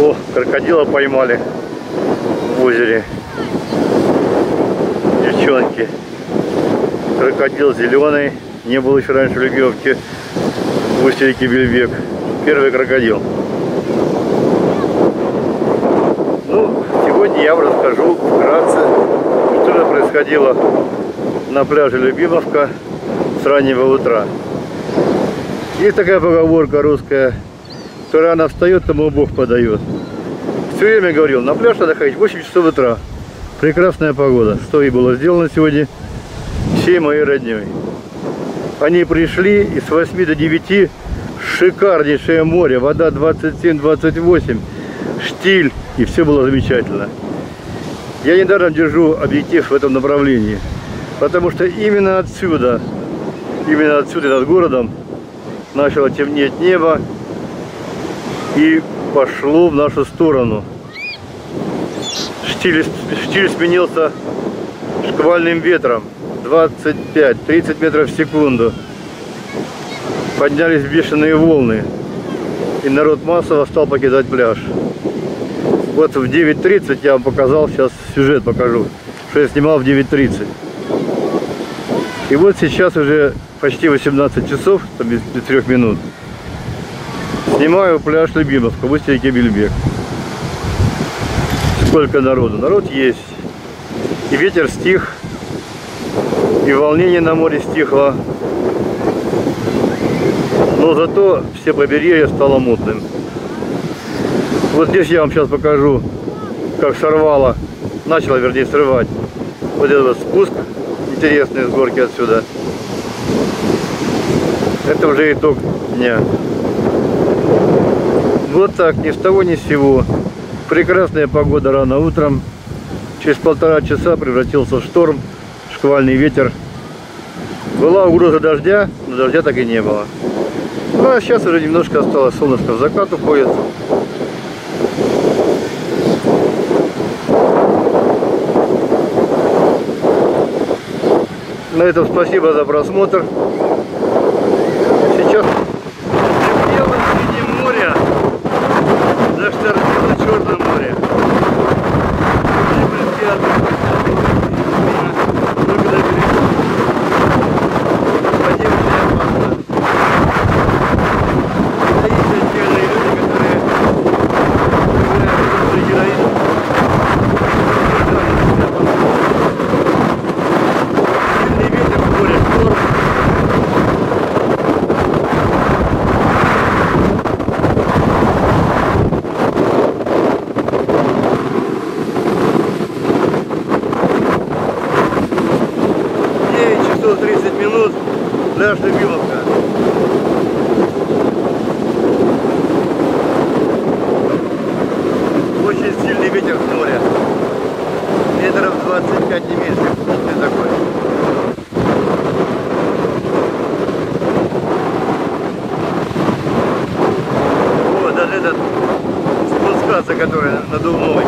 О, крокодила поймали в озере. Девчонки. Крокодил зеленый. Не был еще раньше в Любевке. В устье реки Бельбек. Первый крокодил. Ну, сегодня я вам расскажу вкратце, что происходило на пляже Любимовка с раннего утра. Есть такая поговорка русская, кто рано встает, тому Бог подает. Все время говорил, на пляж надо ходить в 8 часов утра. Прекрасная погода. Что и было сделано сегодня всей моей родней. Они пришли и с 8 до 9 шикарнейшее море. Вода 27-28, штиль. И все было замечательно. Я недаром держу объектив в этом направлении. Потому что именно отсюда, именно отсюда над городом начало темнеть небо и пошло в нашу сторону. Штиль, штиль сменился шквальным ветром 25-30 метров в секунду. Поднялись бешеные волны. И народ массово стал покидать пляж. Вот в 9.30 я вам показал, сейчас сюжет покажу, что я снимал в 9.30. И вот сейчас уже почти 18 часов, там без 3 минут. Снимаю пляж Любимовка в устье реки Бельбек. Сколько народу? Народ есть. И ветер стих, и волнение на море стихло. Но зато все побережье стало мутным. Вот здесь я вам сейчас покажу, как сорвало, начало, вернее, срывать вот этот вот спуск интересный с горки отсюда. Это уже итог дня. Вот так, ни с того ни с сего. Прекрасная погода рано утром. Через полтора часа превратился в шторм, шквальный ветер. Была угроза дождя, но дождя так и не было. Ну а сейчас уже немножко осталось, солнышко в закат уходит. На этом спасибо за просмотр. Сейчас белое синее море заштормило Черное море. Только на берегу. Воде очень опасно. А есть отдельные люди, которые проявляют героизм. Сильный ветер в море, шторм. Девять часов 30 минут, пляж Любимовка. Очень сильный ветер с моря. Метров 25 не меньше, плотный такой. Вот, даже этот спускаться, который надувной.